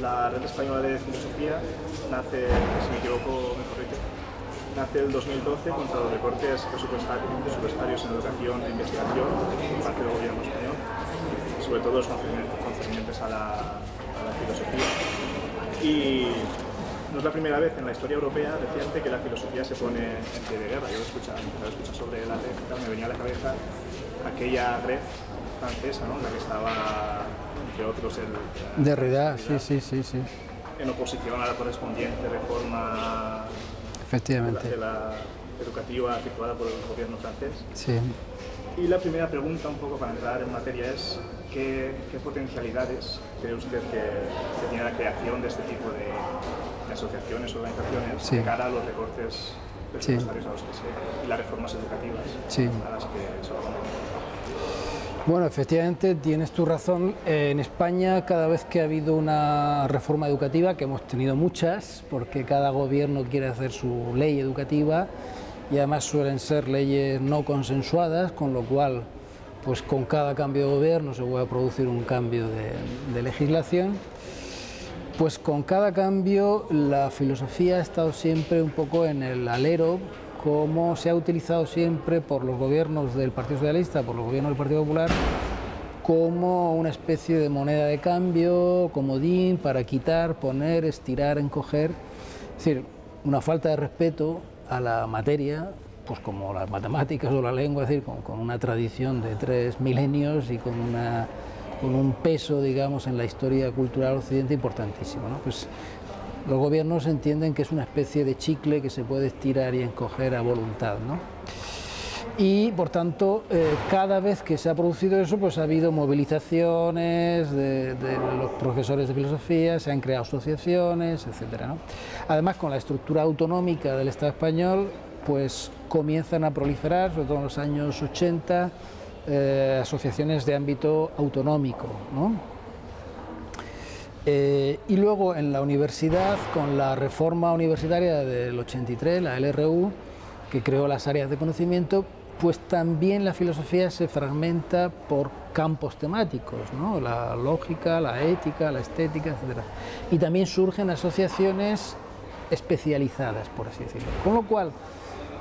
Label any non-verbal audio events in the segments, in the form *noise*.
La Red Española de Filosofía nace, si me equivoco, me corrige, nace el 2012 contra los recortes presupuestarios, en educación e investigación por parte del gobierno español, sobre todo los concernientes a la, a la filosofía. Y no es la primera vez en la historia europea reciente que la filosofía se pone en pie de guerra. Yo escuchaba, escuchar sobre la red, me venía a la cabeza aquella red francesa, ¿no? la que estaba, entre otros, el... Derrida, sí, sí, sí, sí. En oposición a la correspondiente reforma Efectivamente. De, la, educativa efectuada por el gobierno francés. Sí. Y la primera pregunta, un poco para entrar en materia, es ¿qué, qué potencialidades cree usted que, que, tiene la creación de este tipo de, de asociaciones o organizaciones Sí. de cara a los recortes presupuestarios a los que se, y las reformas educativas Sí. a las que se? Bueno, efectivamente tienes tu razón. Eh, En España, cada vez que ha habido una reforma educativa, que hemos tenido muchas, porque cada gobierno quiere hacer su ley educativa y además suelen ser leyes no consensuadas, con lo cual, pues con cada cambio de gobierno se puede producir un cambio de, de legislación. Pues con cada cambio la filosofía ha estado siempre un poco en el alero, como se ha utilizado siempre por los gobiernos del Partido Socialista, por los gobiernos del Partido Popular, como una especie de moneda de cambio, comodín para quitar, poner, estirar, encoger. Es decir, una falta de respeto a la materia, pues como las matemáticas o la lengua, es decir, con, con una tradición de tres milenios y con una con un peso, digamos, en la historia cultural occidente importantísimo. ¿no? Pues los gobiernos entienden que es una especie de chicle que se puede estirar y encoger a voluntad. ¿no? Y por tanto, eh, cada vez que se ha producido eso, pues ha habido movilizaciones de, los profesores de filosofía, se han creado asociaciones. ¿no? Además, con la estructura autonómica del Estado español, pues comienzan a proliferar, sobre todo en los años 80, eh, asociaciones de ámbito autonómico. ¿no? Eh, y luego en la universidad, con la reforma universitaria del 83, la LRU, que creó las áreas de conocimiento, pues también la filosofía se fragmenta por campos temáticos, la lógica, la ética, la estética, etc. Y también surgen asociaciones especializadas, por así decirlo. Con lo cual,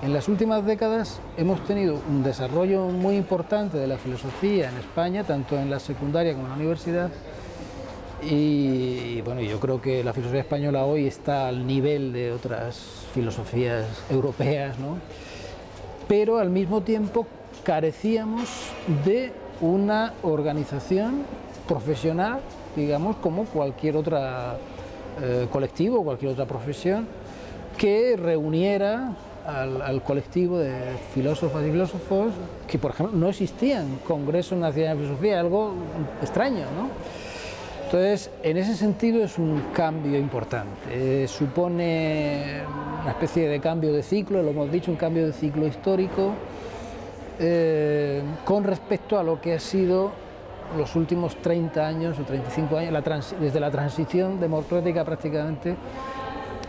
en las últimas décadas hemos tenido un desarrollo muy importante de la filosofía en España, tanto en la secundaria como en la universidad, y bueno, yo creo que la filosofía española hoy está al nivel de otras filosofías europeas, ¿no? pero al mismo tiempo carecíamos de una organización profesional, digamos, como cualquier otro eh, colectivo, cualquier otra profesión, que reuniera al, colectivo de filósofas y filósofos que, por ejemplo, no existían congresos nacionales de filosofía, algo extraño, ¿no? Entonces, en ese sentido es un cambio importante. Eh, supone una especie de cambio de ciclo, lo hemos dicho, un cambio de ciclo histórico eh, con respecto a lo que ha sido los últimos 30 años o 35 años, desde la transición democrática prácticamente,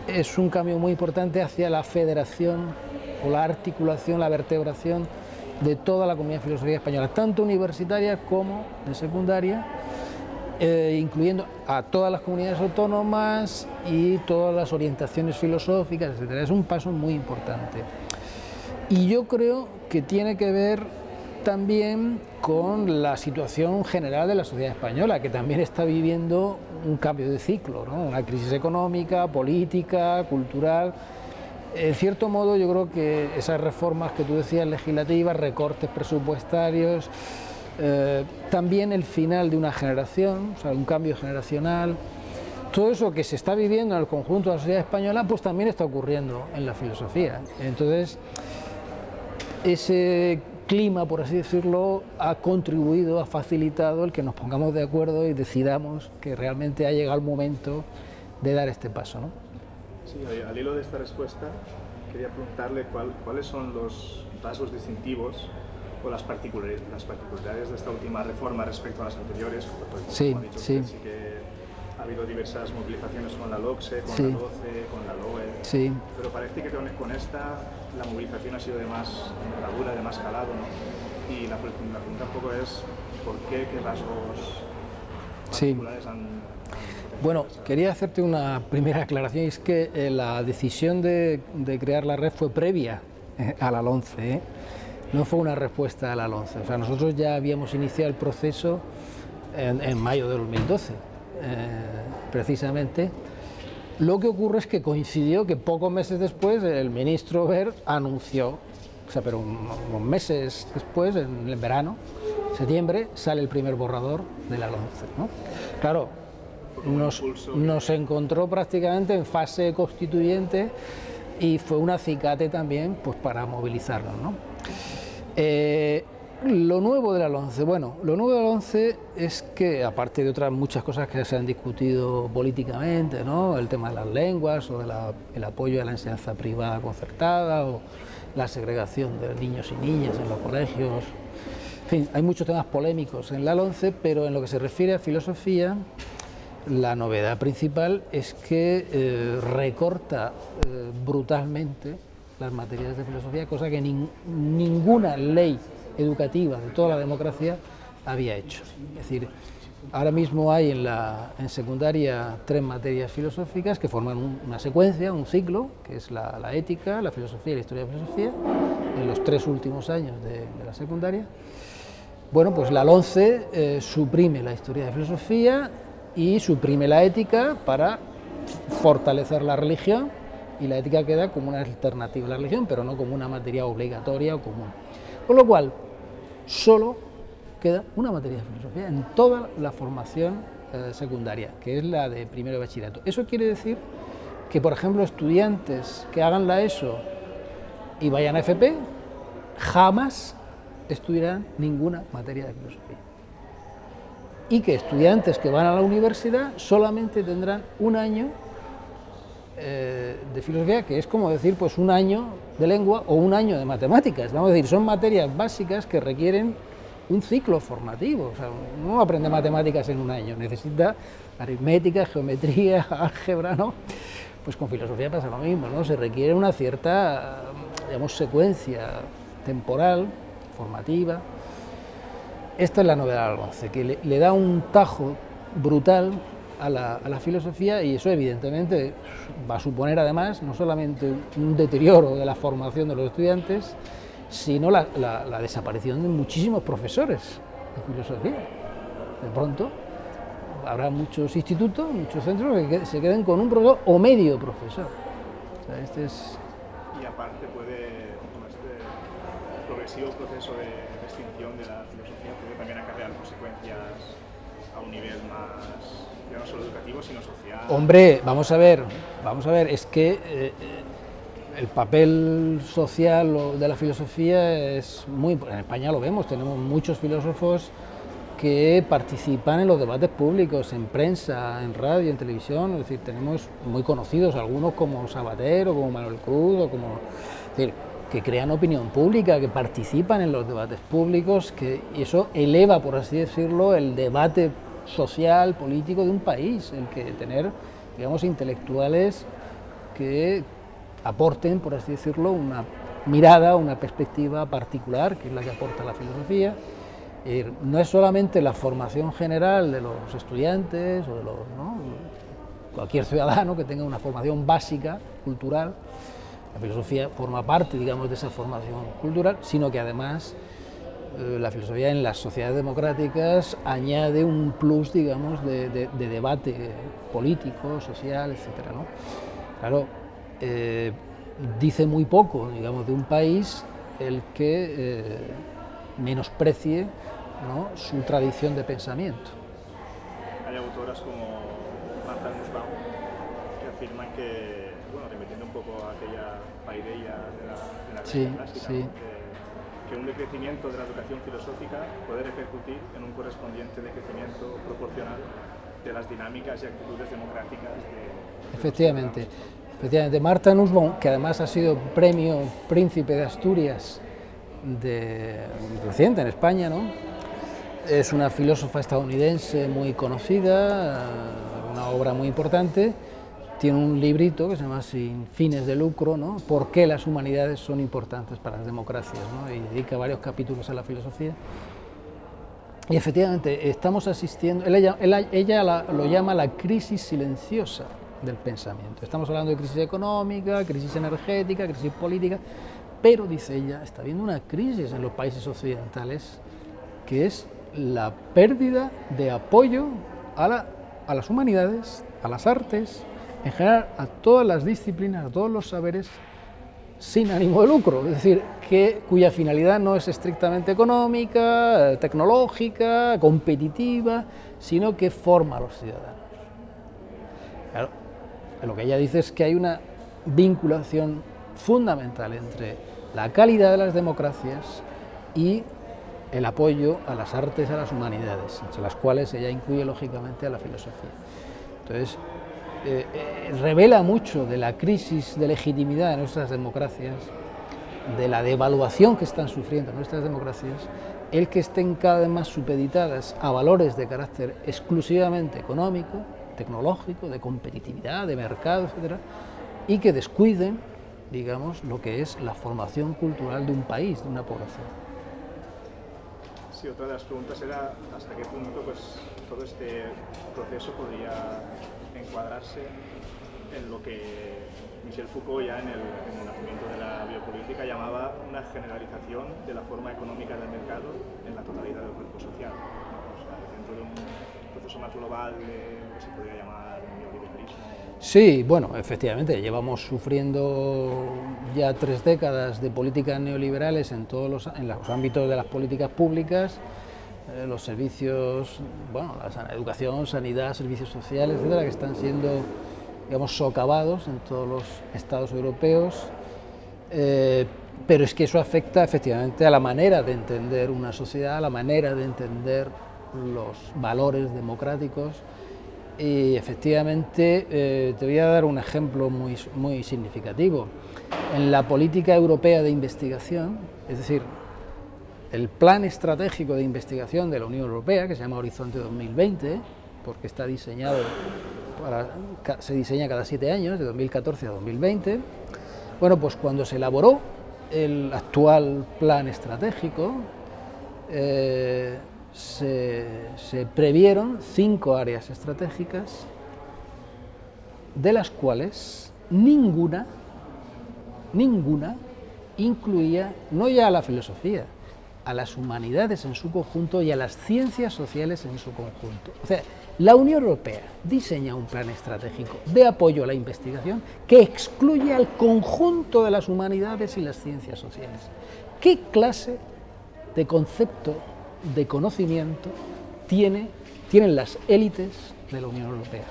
es un cambio muy importante hacia la federación o la articulación, la vertebración de toda la comunidad de filosofía española, tanto universitaria como de secundaria, eh, incluyendo a todas las comunidades autónomas y todas las orientaciones filosóficas, etc. Es un paso muy importante. Y yo creo que tiene que ver también con la situación general de la sociedad española, que también está viviendo un cambio de ciclo, ¿no? una crisis económica, política, cultural. En cierto modo, yo creo que esas reformas que tú decías, legislativas, recortes presupuestarios, eh, también el final de una generación, o sea, un cambio generacional, todo eso que se está viviendo en el conjunto de la sociedad española, pues también está ocurriendo en la filosofía. Entonces, ese clima, por así decirlo, ha contribuido, ha facilitado el que nos pongamos de acuerdo y decidamos que realmente ha llegado el momento de dar este paso. ¿no? Sí, al hilo de esta respuesta, quería preguntarle cuál, cuáles son los rasgos distintivos las particularidades, las particularidades de esta última reforma respecto a las anteriores. Pues, sí, como dicho sí. Sí que ha habido diversas movilizaciones con la LOCSE, con Sí. la 12, con la LOE, Sí, pero parece que con, esta la movilización ha sido de más envergadura, de más calado, ¿no? Y la, la pregunta un poco es, ¿por qué? ¿Qué rasgos Sí. particulares han, han Bueno, quería hacerte una primera aclaración, y es que eh, la decisión de, crear la red fue previa eh, a la 11, no fue una respuesta a la 11. O sea, nosotros ya habíamos iniciado el proceso en, mayo de 2012, precisamente. Lo que ocurre es que coincidió que pocos meses después el ministro Ver anunció, o sea, pero unos meses después, en el verano, septiembre, sale el primer borrador de la 11. ¿no? Claro, nos, nos encontró prácticamente en fase constituyente y fue un acicate también pues, para movilizarnos. ¿no? Eh, lo nuevo de la 11, bueno, lo nuevo de la 11 es que, aparte de otras muchas cosas que se han discutido políticamente, ¿no? el tema de las lenguas o del apoyo a la enseñanza privada concertada o la segregación de niños y niñas en los colegios, en hay muchos temas polémicos en la 11, pero en lo que se refiere a filosofía, la novedad principal es que eh, recorta eh, brutalmente las materias de filosofía, cosa que ninguna ley educativa de toda la democracia había hecho. Es decir, ahora mismo hay en, la, secundaria tres materias filosóficas que forman una secuencia, un ciclo, que es la, ética, la filosofía y la historia de la filosofía, en los tres últimos años de, la secundaria. Bueno, pues la 11 eh, suprime la historia de filosofía y suprime la ética para fortalecer la religión y la ética queda como una alternativa a la religión, pero no como una materia obligatoria o común. Con lo cual, solo queda una materia de filosofía en toda la formación eh, secundaria, que es la de primero de bachillerato. Eso quiere decir que, por ejemplo, estudiantes que hagan la ESO y vayan a FP, jamás estudiarán ninguna materia de filosofía. Y que estudiantes que van a la universidad solamente tendrán un año eh, de filosofía, que es como decir, pues un año de lengua o un año de matemáticas. Vamos a decir, son materias básicas que requieren un ciclo formativo. O sea, no aprende matemáticas en un año, necesita aritmética, geometría, *laughs* álgebra, ¿no? Pues con filosofía pasa lo mismo, ¿no? Se requiere una cierta, digamos, secuencia temporal, formativa. Esta es la novedad del 11, que le da un tajo brutal a la, filosofía y eso evidentemente va a suponer además no solamente un deterioro de la formación de los estudiantes, sino la, desaparición de muchísimos profesores de filosofía. De pronto habrá muchos institutos, muchos centros que se queden con un profesor o medio profesor. este es... Y aparte puede, este progresivo proceso de extinción de la filosofía puede también acarrear consecuencias a un nivel más no solo educativo, sino social. Hombre, vamos a ver, vamos a ver, es que eh, el papel social de la filosofía es muy... En España lo vemos, tenemos muchos filósofos que participan en los debates públicos, en prensa, en radio, en televisión, es decir, tenemos muy conocidos, algunos como Sabater o como Manuel Cruz, como, decir, que crean opinión pública, que participan en los debates públicos, que eso eleva, por así decirlo, el debate social, político de un país, el que tener, digamos, intelectuales que aporten, por así decirlo, una mirada, una perspectiva particular, que es la que aporta la filosofía. Eh, no es solamente la formación general de los estudiantes o de los, cualquier ciudadano que tenga una formación básica, cultural, la filosofía forma parte, digamos, de esa formación cultural, sino que además la filosofía en las sociedades democráticas añade un plus, digamos, de, debate político, social, etc. Claro, eh, dice muy poco, digamos, de un país el que eh, menosprecie su tradición de pensamiento. Hay autoras como Marta Nussbaum que afirman que, bueno, remitiendo un poco a aquella paideia de la, de la sí, sí que un decrecimiento de la educación filosófica puede repercutir en un correspondiente decrecimiento proporcional de las dinámicas y actitudes democráticas de... Efectivamente. Efectivamente, Marta Nussbaum, que además ha sido premio Príncipe de Asturias de, reciente en España, ¿no? es una filósofa estadounidense muy conocida, una obra muy importante, tiene un librito que se llama Sin fines de lucro, ¿no? ¿Por qué las humanidades son importantes para las democracias? ¿no? Y dedica varios capítulos a la filosofía. y efectivamente, estamos asistiendo, ella, lo llama la crisis silenciosa del pensamiento. Estamos hablando de crisis económica, crisis energética, crisis política, pero, dice ella, está habiendo una crisis en los países occidentales que es la pérdida de apoyo a las humanidades, a las artes, en general a todas las disciplinas, a todos los saberes sin ánimo de lucro, es decir, que, cuya finalidad no es estrictamente económica, tecnológica, competitiva, sino que forma a los ciudadanos. Lo que ella dice es que hay una vinculación fundamental entre la calidad de las democracias y el apoyo a las artes, a las humanidades, entre las cuales ella incluye lógicamente a la filosofía. Entonces, eh, eh, revela mucho de la crisis de legitimidad de nuestras democracias, de la devaluación que están sufriendo nuestras democracias, el que estén cada vez más supeditadas a valores de carácter exclusivamente económico, tecnológico, de competitividad, de mercado, etcétera, y que descuiden, digamos, lo que es la formación cultural de un país, de una población. Sí, otra de las preguntas era hasta qué punto pues, todo este proceso podría encuadrarse en lo que Michel Foucault ya en el, nacimiento de la biopolítica llamaba una generalización de la forma económica del mercado en la totalidad del cuerpo social. dentro de un proceso más global de lo que se podría llamar neoliberalismo. Sí, bueno, efectivamente, llevamos sufriendo ya tres décadas de políticas neoliberales en todos los, en los ámbitos de las políticas públicas eh, los servicios, bueno, la educación, sanidad, servicios sociales, etcétera, que están siendo, digamos, socavados en todos los estados europeos. Eh, pero es que eso afecta efectivamente a la manera de entender una sociedad, a la manera de entender los valores democráticos. Y efectivamente, eh, te voy a dar un ejemplo muy, muy significativo. En la política europea de investigación, es decir, el plan estratégico de investigación de la Unión Europea, que se llama Horizonte 2020, porque está diseñado para, se diseña cada siete años, de 2014 a 2020. Bueno, pues cuando se elaboró el actual plan estratégico, eh, se, se previeron cinco áreas estratégicas, de las cuales ninguna, ninguna incluía no ya la filosofía, a las humanidades en su conjunto y a las ciencias sociales en su conjunto. O sea, la Unión Europea diseña un plan estratégico de apoyo a la investigación que excluye al conjunto de las humanidades y las ciencias sociales. ¿Qué clase de concepto de conocimiento tiene, tienen las élites de la Unión Europea?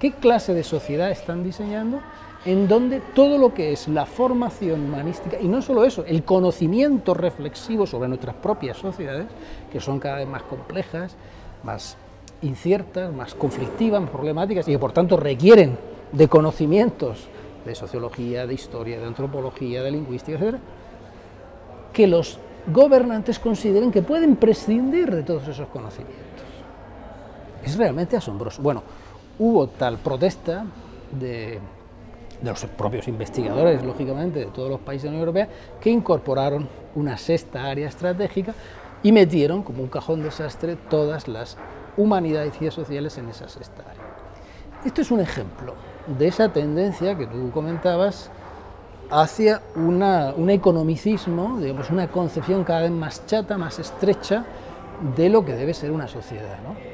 ¿Qué clase de sociedad están diseñando en donde todo lo que es la formación humanística, y no solo eso, el conocimiento reflexivo sobre nuestras propias sociedades, que son cada vez más complejas, más inciertas, más conflictivas, más problemáticas, y que por tanto requieren de conocimientos de sociología, de historia, de antropología, de lingüística, etc., que los gobernantes consideren que pueden prescindir de todos esos conocimientos. Es realmente asombroso. Bueno, hubo tal protesta de de los propios investigadores, lógicamente, de todos los países de la Unión Europea, que incorporaron una sexta área estratégica y metieron como un cajón desastre todas las humanidades y sociales en esa sexta área. Esto es un ejemplo de esa tendencia que tú comentabas hacia una, un economicismo, digamos, una concepción cada vez más chata, más estrecha de lo que debe ser una sociedad. ¿no?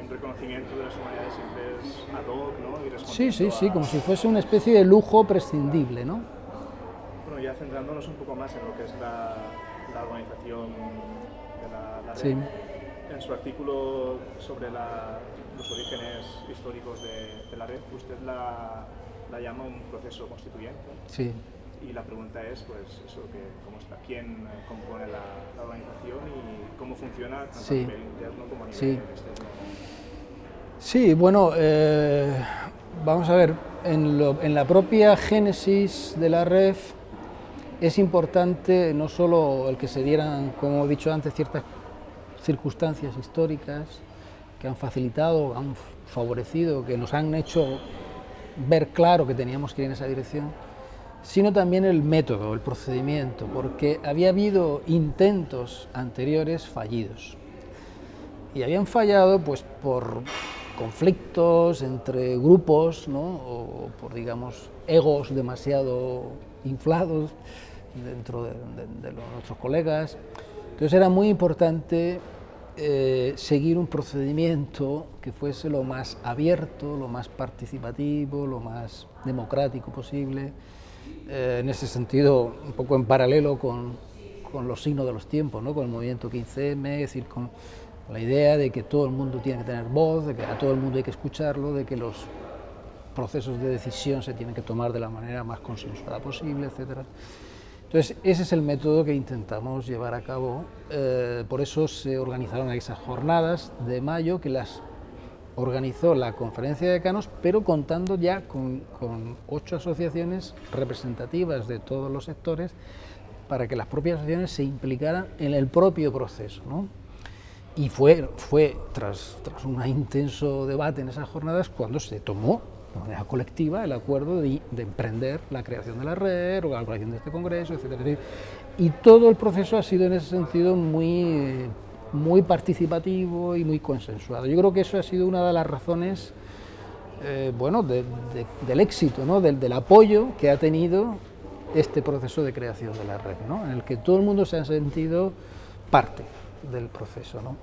un reconocimiento de Sí, sí, sí, como si fuese una especie de lujo prescindible, ¿no? Bueno, ya centrándonos un poco más en lo que es la, organización de la, red. Sí. En su artículo sobre los orígenes históricos de, la red, usted la, llama un proceso constituyente. Sí. Y la pregunta es, pues, eso, que, ¿cómo está? ¿Quién compone la, organización y cómo funciona tanto a nivel interno como a nivel externo? Sí, bueno, eh, vamos a ver, en, la propia génesis de la red es importante no solo el que se dieran, como he dicho antes, ciertas circunstancias históricas que han facilitado, han favorecido, que nos han hecho ver claro que teníamos que ir en esa dirección, sino también el método, el procedimiento, porque había habido intentos anteriores fallidos. Y habían fallado pues por conflictos entre grupos, ¿no? o por, digamos, egos demasiado inflados dentro de, nuestros colegas. Entonces era muy importante eh, seguir un procedimiento que fuese lo más abierto, lo más participativo, lo más democrático posible. Eh, en ese sentido, un poco en paralelo con, con los signos de los tiempos, ¿no? con el movimiento 15M, es decir, con la idea de que todo el mundo tiene que tener voz, de que a todo el mundo hay que escucharlo, de que los procesos de decisión se tienen que tomar de la manera más consensuada posible, etc. Entonces, ese es el método que intentamos llevar a cabo. Eh, por eso se organizaron esas jornadas de mayo que las organizó la conferencia de decanos, pero contando ya con, con, ocho asociaciones representativas de todos los sectores para que las propias asociaciones se implicaran en el propio proceso. ¿no? Y fue, fue tras, tras un intenso debate en esas jornadas cuando se tomó de manera colectiva el acuerdo de, de emprender la creación de la red o la organización de este congreso, etc. Y todo el proceso ha sido en ese sentido muy, muy participativo y muy consensuado. Yo creo que eso ha sido una de las razones eh, bueno, de, de, del éxito, ¿no? del, del, apoyo que ha tenido este proceso de creación de la red, ¿no? en el que todo el mundo se ha sentido parte del proceso. ¿no?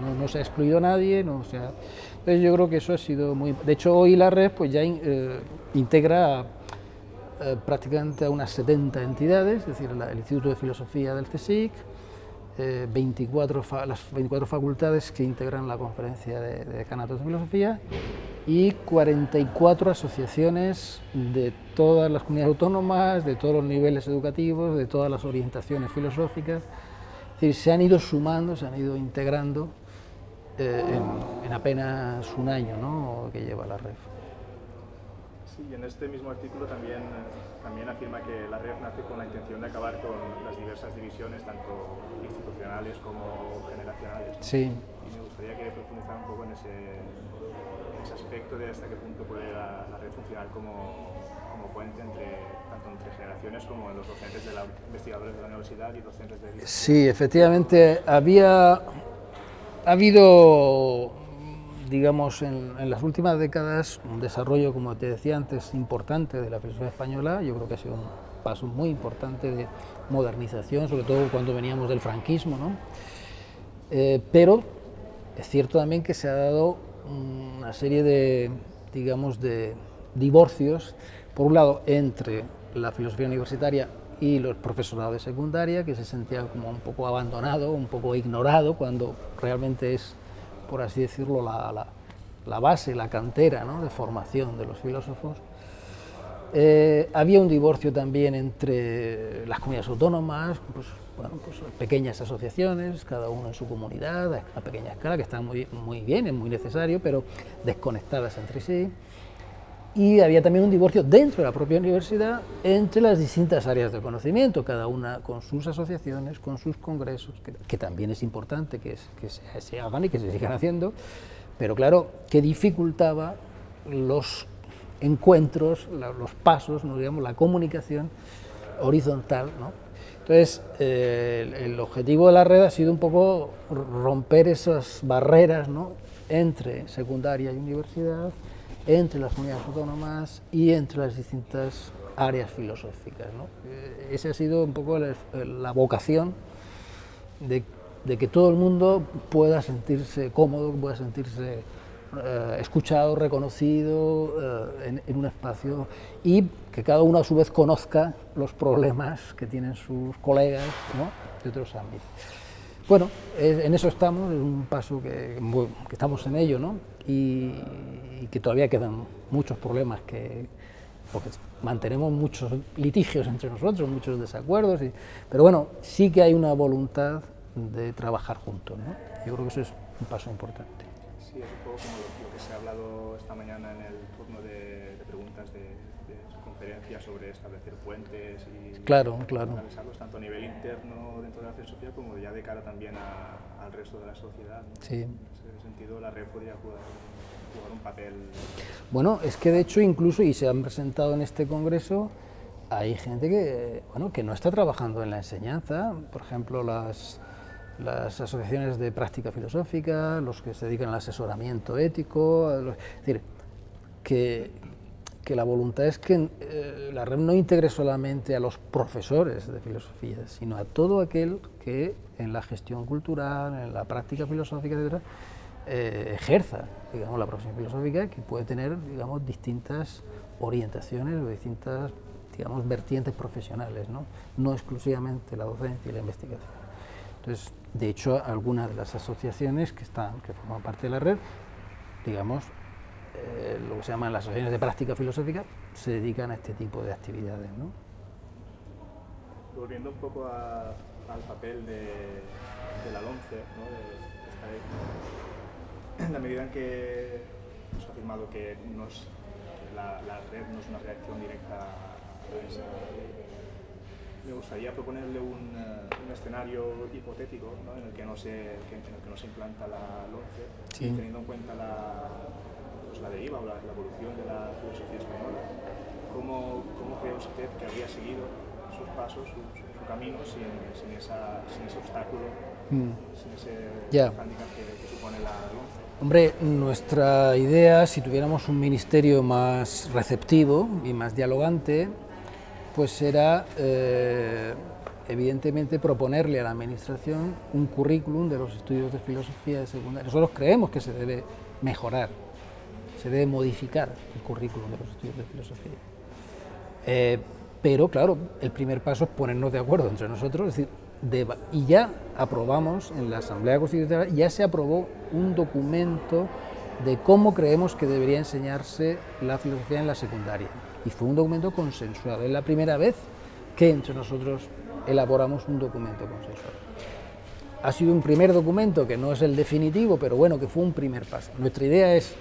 No, no, se ha excluido a nadie, no, o sea, entonces yo creo que eso ha sido muy... De hecho, hoy la red pues ya eh, integra eh, prácticamente a unas 70 entidades, es decir, la, el Instituto de Filosofía del CSIC, eh, 24 las 24 facultades que integran la conferencia de, de decanatos de filosofía y 44 asociaciones de todas las comunidades autónomas, de todos los niveles educativos, de todas las orientaciones filosóficas. Es decir, se han ido sumando, se han ido integrando eh, en, en, apenas un año ¿no? que lleva la REF. Sí, y en este mismo artículo también, también afirma que la REF nace con la intención de acabar con las diversas divisiones, tanto institucionales como generacionales. Sí. Y me gustaría que profundizara un poco en ese, en ese aspecto de hasta qué punto puede la, la red funcionar como, entre, tanto entre generaciones como los docentes de la, investigadores de la universidad y docentes de... Sí, efectivamente, había ha habido, digamos, en, en, las últimas décadas un desarrollo, como te decía antes, importante de la filosofía española. Yo creo que ha sido un paso muy importante de modernización, sobre todo cuando veníamos del franquismo, ¿no? Eh, pero es cierto también que se ha dado una serie de, digamos, de divorcios, por un lado, entre la filosofía universitaria y los profesorados de secundaria, que se sentían como un poco abandonado, un poco ignorado, cuando realmente es, por así decirlo, la, base, la cantera de formación de los filósofos. Eh, había un divorcio también entre las comunidades autónomas, pues, pues pequeñas asociaciones, cada uno en su comunidad, a pequeña escala, que están muy, muy bien, es muy necesario, pero desconectadas entre sí y había también un divorcio dentro de la propia universidad entre las distintas áreas del conocimiento, cada una con sus asociaciones, con sus congresos, que, también es importante que, se, hagan y que se sigan haciendo, pero claro, que dificultaba los encuentros, los pasos, ¿no? digamos, la comunicación horizontal. ¿no? Entonces, eh, el, el, objetivo de la red ha sido un poco romper esas barreras ¿no? entre secundaria y universidad, entre las comunidades autónomas y entre las distintas áreas filosóficas. ¿no? Esa ha sido un poco la, vocación de, que todo el mundo pueda sentirse cómodo, pueda sentirse eh, escuchado, reconocido eh, en, un espacio y que cada uno a su vez conozca los problemas que tienen sus colegas de otros ámbitos. Bueno, en eso estamos, es un paso que, estamos en ello, ¿no? Y, que todavía quedan muchos problemas que porque mantenemos muchos litigios entre nosotros, muchos desacuerdos, y, pero bueno, sí que hay una voluntad de trabajar juntos, ¿no? Yo creo que eso es un paso importante. Sí, es un poco como lo, que se ha hablado esta mañana en el turno de, preguntas de, su conferencia sobre establecer puentes y claro, claro. tanto a nivel interno dentro de la filosofía como ya de cara también a, al resto de la sociedad. ¿no? Sí. En ese sentido, la red podría jugar, jugar un papel. Bueno, es que de hecho incluso, y se han presentado en este congreso, hay gente que, bueno, que no está trabajando en la enseñanza, por ejemplo, las, las asociaciones de práctica filosófica, los que se dedican al asesoramiento ético, es decir, que, que la voluntad es que eh, la red no integre solamente a los profesores de filosofía, sino a todo aquel que en la gestión cultural, en la práctica filosófica, etc., eh, ejerza digamos, la profesión filosófica, que puede tener digamos, distintas orientaciones o distintas digamos, vertientes profesionales, ¿no? no exclusivamente la docencia y la investigación. Entonces, de hecho, algunas de las asociaciones que, están, que forman parte de la red, digamos, eh, lo que se llaman las asociaciones de práctica filosófica, se dedican a este tipo de actividades. ¿no? Volviendo un poco al papel de, de la LONCE, ¿no? de, en la medida en que se ha afirmado que no es, la, la, red no es una reacción directa a esa me gustaría proponerle un, uh, un escenario hipotético ¿no? en, el que no se, que, en el que no se implanta la LONCE, sí. teniendo en cuenta la, la deriva o la, la, evolución de la filosofía española. ¿Cómo, ¿Cómo, cree usted que habría seguido sus pasos, su, su, camino, sin, sin, esa, sin, ese obstáculo, mm. sin ese yeah. que, que supone la LONCE? Hombre, nuestra idea, si tuviéramos un ministerio más receptivo y más dialogante, pues será eh, evidentemente proponerle a la Administración un currículum de los estudios de filosofía de secundaria. Nosotros creemos que se debe mejorar, se debe modificar el currículum de los estudios de filosofía. Eh, pero claro, el primer paso es ponernos de acuerdo entre nosotros, es decir, de, y ya aprobamos en la Asamblea Constitucional, ya se aprobó un documento de cómo creemos que debería enseñarse la filosofía en la secundaria y fue un documento consensuado. Es la primera vez que entre nosotros elaboramos un documento consensuado. Ha sido un primer documento que no es el definitivo, pero bueno, que fue un primer paso. Nuestra idea es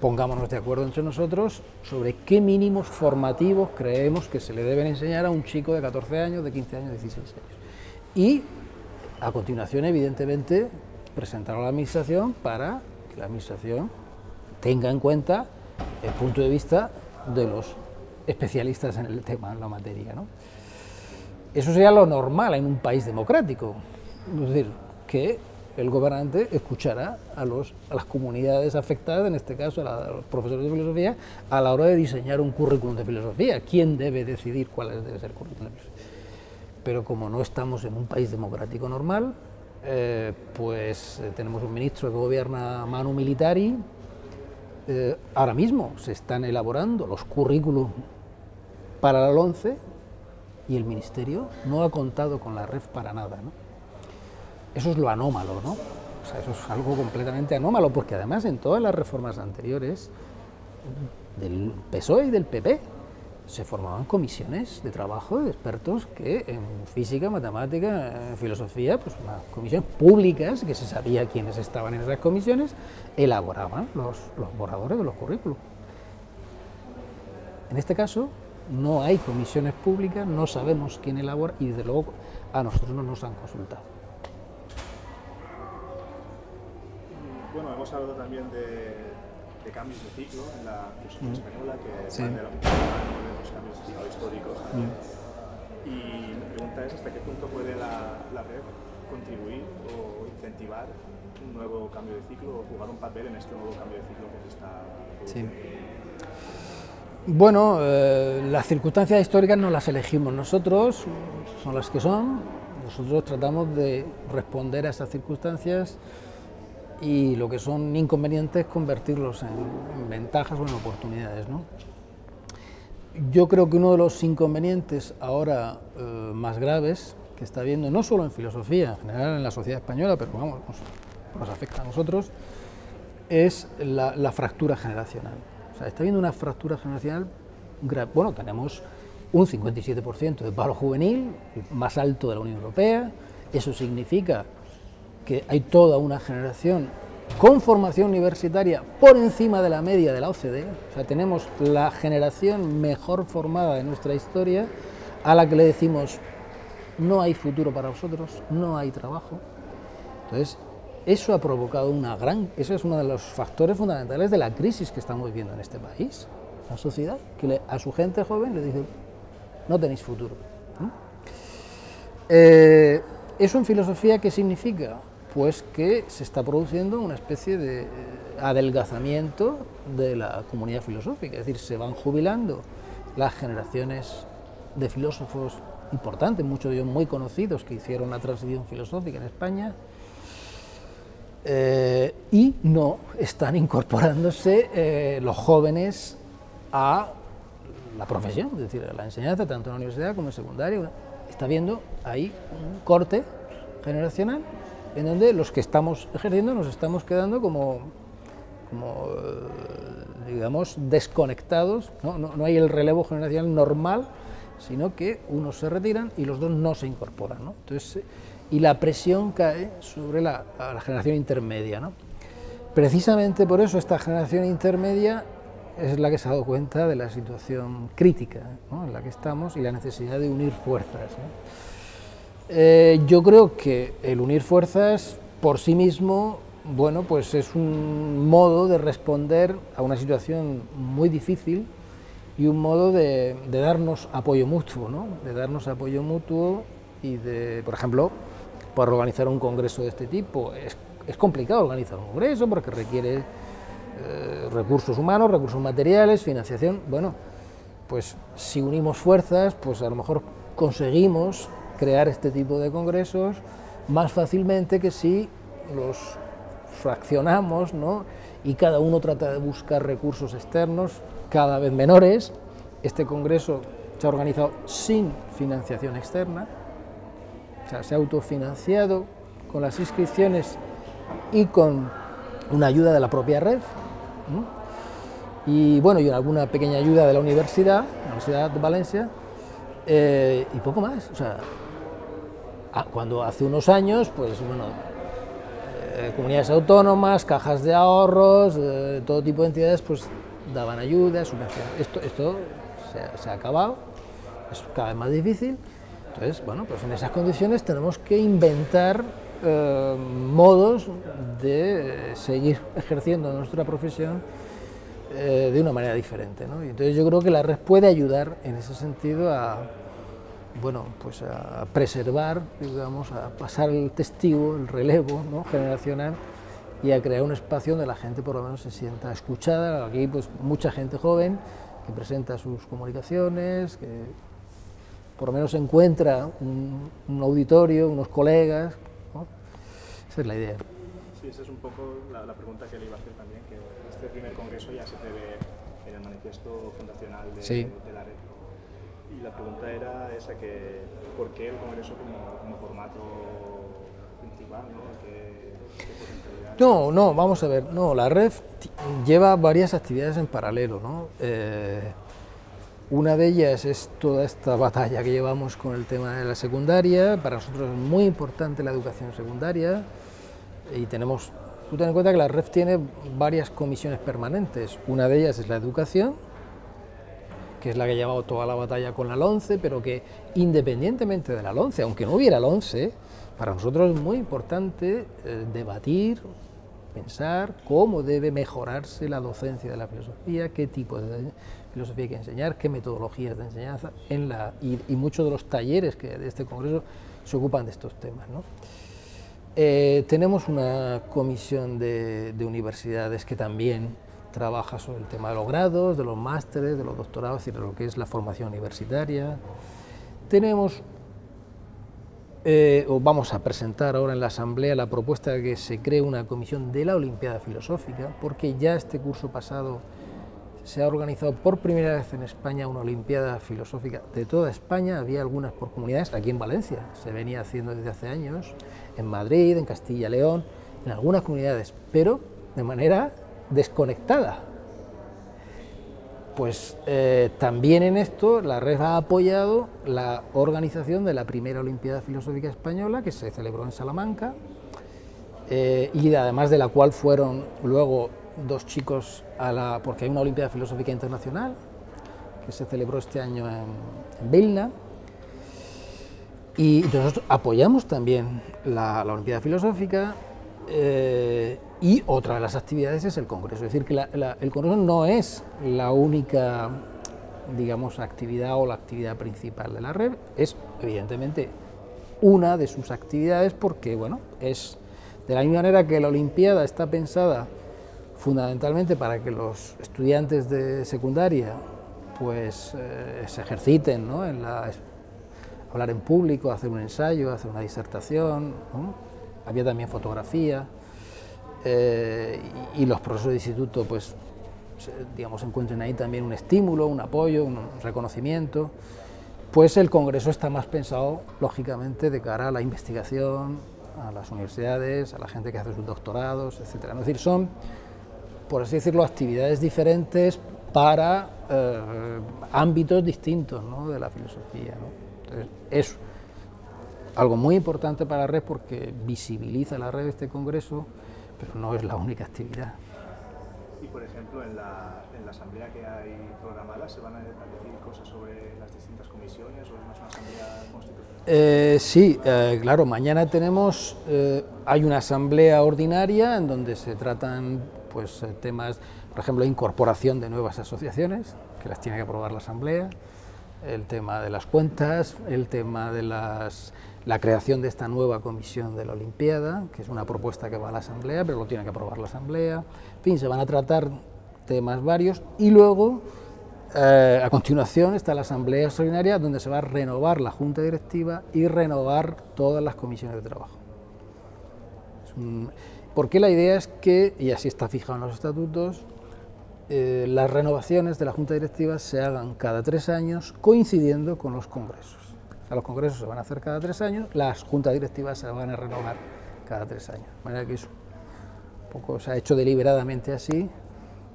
pongámonos de acuerdo entre nosotros sobre qué mínimos formativos creemos que se le deben enseñar a un chico de 14 años, de 15 años, de 16 años. Y a continuación, evidentemente, presentar a la Administración para que la Administración tenga en cuenta el punto de vista de los especialistas en el tema, en la materia. ¿no? Eso sería lo normal en un país democrático, es decir, que el gobernante escuchará a, los, a las comunidades afectadas, en este caso a, la, los profesores de filosofía, a la hora de diseñar un currículum de filosofía. ¿Quién debe decidir cuál debe ser el currículum de filosofía? Pero como no estamos en un país democrático normal, eh, pues eh, tenemos un ministro que gobierna manu militari, eh, ahora mismo se están elaborando los currículum para la ONCE y el Ministerio no ha contado con la REF para nada. Eso es lo anómalo, ¿no? O sea, eso es algo completamente anómalo, porque además en todas las reformas anteriores del PSOE y del PP se formaban comisiones de trabajo de expertos que en física, matemática, filosofía, pues unas comisiones públicas, que se sabía quiénes estaban en esas comisiones, elaboraban los, los borradores de los currículos. En este caso, no hay comisiones públicas, no sabemos quién elabora y desde luego a nosotros no nos han consultado. Bueno, hemos hablado también de, de cambios de ciclo en la filosofía mm. española que sí. van de la de los cambios de ciclo históricos. Mm. Y mi pregunta es hasta qué punto puede la, la red contribuir o incentivar un nuevo cambio de ciclo o jugar un papel en este nuevo cambio de ciclo que se está. Sí. Bueno, eh, las circunstancias históricas no las elegimos nosotros, son las que son. Nosotros tratamos de responder a esas circunstancias y lo que son inconvenientes convertirlos en, en ventajas o en oportunidades. ¿no? Yo creo que uno de los inconvenientes ahora eh, más graves que está habiendo, no solo en filosofía, en general en la sociedad española, pero vamos, nos, nos afecta a nosotros, es la, la fractura generacional sea, está habiendo una fractura generacional grave. Bueno, tenemos un 57% de paro juvenil, más alto de la Unión Europea. Eso significa que hay toda una generación con formación universitaria por encima de la media de la OCDE. O sea, tenemos la generación mejor formada de nuestra historia a la que le decimos no hay futuro para vosotros, no hay trabajo. Entonces, eso ha provocado una gran, eso es uno de los factores fundamentales de la crisis que estamos viviendo en este país. La sociedad que a su gente joven le dice, no tenéis futuro. Eh, ¿Eso en filosofía qué significa? Pues que se está produciendo una especie de adelgazamiento de la comunidad filosófica, es decir, se van jubilando las generaciones de filósofos importantes, muchos de ellos muy conocidos, que hicieron la transición filosófica en España, eh, y no están incorporándose eh, los jóvenes a la profesión, es decir, a la enseñanza, tanto en la universidad como en secundaria. Está viendo ahí un corte generacional en donde los que estamos ejerciendo nos estamos quedando como, como eh, digamos, desconectados, ¿no? No, hay el relevo generacional normal, sino que unos se retiran y los dos no se incorporan. Entonces, y la presión cae sobre la, generación intermedia. ¿no? Precisamente por eso esta generación intermedia es la que se ha dado cuenta de la situación crítica en la que estamos y la necesidad de unir fuerzas. Eh, yo creo que el unir fuerzas por sí mismo, bueno, pues es un modo de responder a una situación muy difícil y un modo de, darnos apoyo mutuo, ¿no? de darnos apoyo mutuo y de, por ejemplo, para organizar un congreso de este tipo. Es, es complicado organizar un congreso porque requiere eh, recursos humanos, recursos materiales, financiación. Bueno, pues si unimos fuerzas, pues a lo mejor conseguimos crear este tipo de congresos más fácilmente que si los fraccionamos ¿no? y cada uno trata de buscar recursos externos cada vez menores. Este congreso se ha organizado sin financiación externa, se ha autofinanciado con las inscripciones y con una ayuda de la propia red. Y bueno, y alguna pequeña ayuda de la universidad, la Universidad de Valencia, eh, y poco más. O sea, cuando hace unos años, pues bueno, eh, comunidades autónomas, cajas de ahorros, eh, todo tipo de entidades, pues daban ayuda, subvenciones. Esto, esto se, ha acabado, es cada vez más difícil. Entonces, bueno, pues en esas condiciones tenemos que inventar eh, modos de seguir *laughs* ejerciendo nuestra profesión de una manera diferente. ¿no? Entonces yo creo que la red puede ayudar en ese sentido a, bueno, pues a preservar, digamos, a pasar el testigo, el relevo ¿no? generacional y a crear un espacio donde la gente por lo menos se sienta escuchada. Aquí pues mucha gente joven que presenta sus comunicaciones, que por lo menos encuentra un, auditorio, unos colegas. Esa es la idea. Sí, esa es un poco la, pregunta que le iba a hacer también, que este primer congreso ya se prevé en el manifiesto fundacional de, la red. Y la pregunta era esa, que ¿por qué el congreso como, formato principal? ¿no? no, vamos a ver, no, la red lleva varias actividades en paralelo, ¿no? Eh, una de ellas es toda esta batalla que llevamos con el tema de la secundaria. Para nosotros es muy importante la educación secundaria y tenemos, tú ten en cuenta que la REF tiene varias comisiones permanentes. Una de ellas es la educación, que es la que ha llevado toda la batalla con la 11, pero que independientemente de la 11, aunque no hubiera 11, para nosotros es muy importante eh, debatir, pensar cómo debe mejorarse la docencia de la filosofía, qué tipo de filosofía hay que enseñar, qué metodologías de enseñanza, en la, y, muchos de los talleres que de este congreso se ocupan de estos temas. Eh, tenemos una comisión de, universidades que también trabaja sobre el tema de los grados, de los másteres, de los doctorados y de lo que es la formación universitaria. Tenemos, eh, o vamos a presentar ahora en la Asamblea la propuesta de que se cree una comisión de la Olimpiada Filosófica, porque ya este curso pasado se ha organizado por primera vez en España una Olimpiada Filosófica de toda España, había algunas por comunidades, aquí en Valencia se venía haciendo desde hace años, en Madrid, en Castilla y León, en algunas comunidades, pero de manera desconectada. Pues eh, también en esto la red ha apoyado la organización de la primera Olimpiada Filosófica Española que se celebró en Salamanca eh, y además de la cual fueron luego dos chicos a la, porque hay una Olimpiada Filosófica Internacional que se celebró este año en, Vilna. Y nosotros apoyamos también la, la Olimpiada Filosófica eh, y otra de las actividades es el Congreso. Es decir, que el Congreso no es la única digamos, actividad o la actividad principal de la red. Es, evidentemente, una de sus actividades porque, bueno, es de la misma manera que la Olimpiada está pensada fundamentalmente para que los estudiantes de secundaria pues eh, se ejerciten ¿no? en la, hablar en público, hacer un ensayo, hacer una disertación, había también fotografía eh, y, los profesores de instituto pues digamos encuentren ahí también un estímulo, un apoyo, un reconocimiento pues el Congreso está más pensado, lógicamente, de cara a la investigación, a las universidades, a la gente que hace sus doctorados, etc. Es decir, son, por así decirlo, actividades diferentes para eh, ámbitos distintos ¿no? de la filosofía. Entonces, es algo muy importante para la red porque visibiliza la red de este Congreso, pero no es la única actividad. Y, por ejemplo, en la, en la asamblea que hay programada, ¿se van a decir cosas sobre las distintas comisiones o es más una asamblea constitucional? Eh, sí, eh, claro, mañana tenemos, eh, hay una asamblea ordinaria en donde se tratan pues, temas, por ejemplo, incorporación de nuevas asociaciones, que las tiene que aprobar la asamblea, el tema de las cuentas, el tema de las, la creación de esta nueva comisión de la Olimpiada, que es una propuesta que va a la Asamblea, pero lo tiene que aprobar la Asamblea. En fin, se van a tratar temas varios y luego, eh, a continuación, está la Asamblea Extraordinaria, donde se va a renovar la Junta Directiva y renovar todas las comisiones de trabajo. Porque la idea es que, y así está fijado en los estatutos, eh, las renovaciones de la Junta Directiva se hagan cada tres años coincidiendo con los congresos. Sea, los congresos se van a hacer cada tres años, las juntas directivas se van a renovar cada tres años. De manera que eso un poco se ha hecho deliberadamente así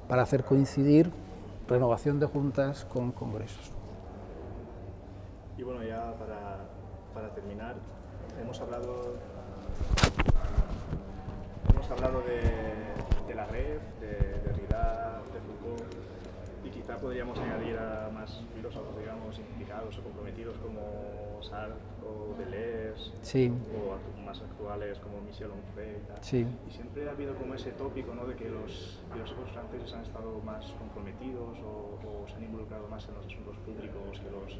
para hacer coincidir renovación de juntas con congresos. Y bueno, ya para, para terminar, hemos hablado, hemos hablado de, de la red, de, de Rida, de Foucault, y quizá podríamos añadir a más filósofos, digamos, implicados o comprometidos como Sartre o Deleuze, sí. o más actuales como Michel Onfray. Sí. Y siempre ha habido como ese tópico ¿no? de que los filósofos franceses han estado más comprometidos o, o, se han involucrado más en los asuntos públicos que los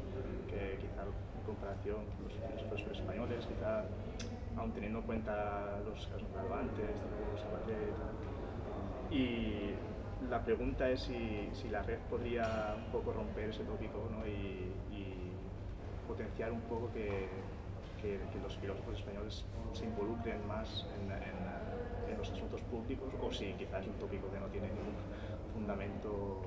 que quizá en comparación los filósofos españoles, quizá aún teniendo en cuenta los casos relevantes, los y la pregunta es si, si, la red podría un poco romper ese tópico ¿no? y, y, potenciar un poco que, que, que, los filósofos españoles se involucren más en, en, en, los asuntos públicos o si quizás es un tópico que no tiene ningún fundamento.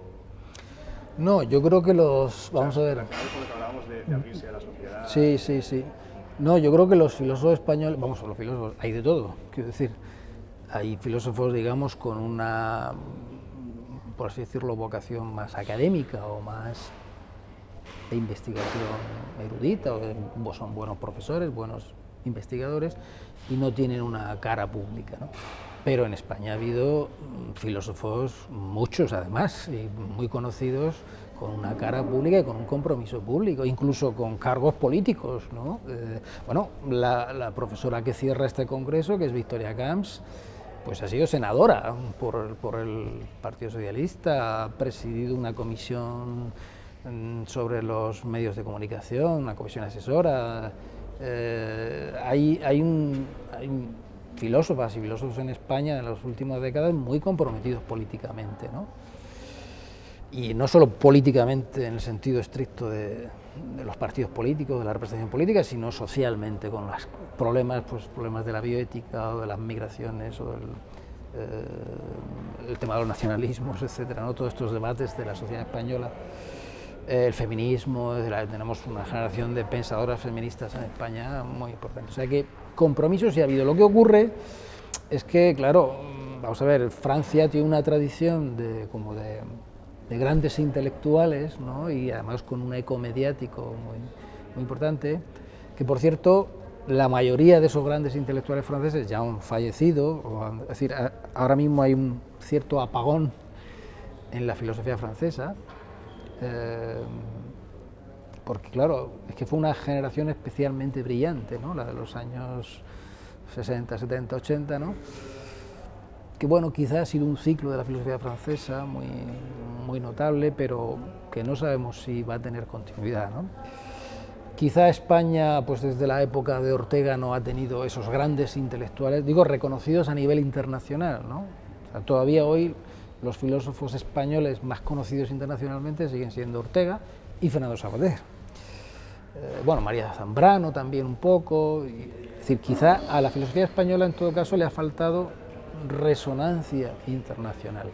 No, yo creo que los. Vamos o sea, a ver. Porque hablábamos de, de, abrirse a la sociedad. Sí, sí, sí. No, yo creo que los filósofos españoles. Vamos, los filósofos, hay de todo, quiero decir. Hay filósofos, digamos, con una por así decirlo, vocación más académica o más de investigación erudita, o son buenos profesores, buenos investigadores, y no tienen una cara pública. ¿no? Pero en España ha habido filósofos, muchos además, y muy conocidos, con una cara pública y con un compromiso público, incluso con cargos políticos. ¿no? Eh, bueno, la, la profesora que cierra este congreso, que es Victoria Camps, pues ha sido senadora por, el Partido Socialista, ha presidido una comisión sobre los medios de comunicación, una comisión asesora. Eh, hay, hay, un, hay filósofas y filósofos en España en las últimas décadas muy comprometidos políticamente, ¿no? y no solo políticamente en el sentido estricto de, de, los partidos políticos, de la representación política, sino socialmente con los problemas, pues problemas de la bioética o de las migraciones o del eh, el tema de los nacionalismos, etcétera, ¿no? todos estos debates de la sociedad española, eh, el feminismo, tenemos una generación de pensadoras feministas en España muy importante. O sea que compromisos sí ha habido. Lo que ocurre es que, claro, vamos a ver, Francia tiene una tradición de como de de grandes intelectuales ¿no? y además con un eco mediático muy, muy, importante, que por cierto la mayoría de esos grandes intelectuales franceses ya han fallecido, o es decir, ahora mismo hay un cierto apagón en la filosofía francesa, eh, porque claro, es que fue una generación especialmente brillante, ¿no? la de los años 60, 70, 80, ¿no? Que bueno, quizás ha sido un ciclo de la filosofía francesa muy, notable, pero que no sabemos si va a tener continuidad. ¿no? Quizá España, pues desde la época de Ortega, no ha tenido esos grandes intelectuales, digo, reconocidos a nivel internacional. ¿no? todavía hoy los filósofos españoles más conocidos internacionalmente siguen siendo Ortega y Fernando Savater. Eh, bueno, María Zambrano también un poco. decir, quizá a la filosofía española en todo caso le ha faltado resonancia internacional.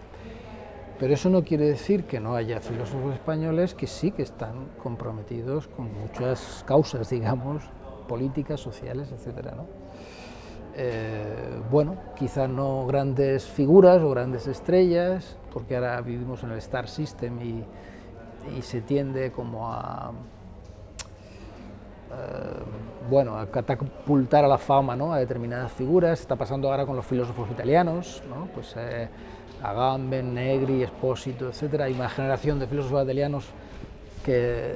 Pero eso no quiere decir que no haya filósofos españoles que sí que están comprometidos con muchas causas, digamos, políticas, sociales, etc. Eh, bueno, quizá no grandes figuras o grandes estrellas, porque ahora vivimos en el Star System y, se tiende como a, bueno, a catapultar a la fama ¿no? a determinadas figuras. Está pasando ahora con los filósofos italianos, ¿no? pues, eh, Agamben, Negri, Espósito, etc. Hay una generación de filósofos italianos que,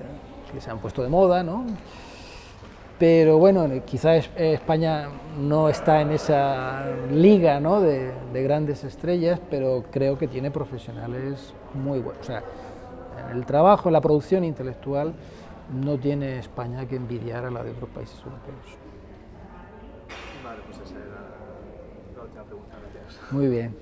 se han puesto de moda, ¿no? pero bueno, quizás España no está en esa liga ¿no? de, de, grandes estrellas, pero creo que tiene profesionales muy buenos. O sea, en el trabajo, en la producción intelectual, no tiene España que envidiar a la de otros países europeos. Vale, pues esa era la última pregunta. Muy bien.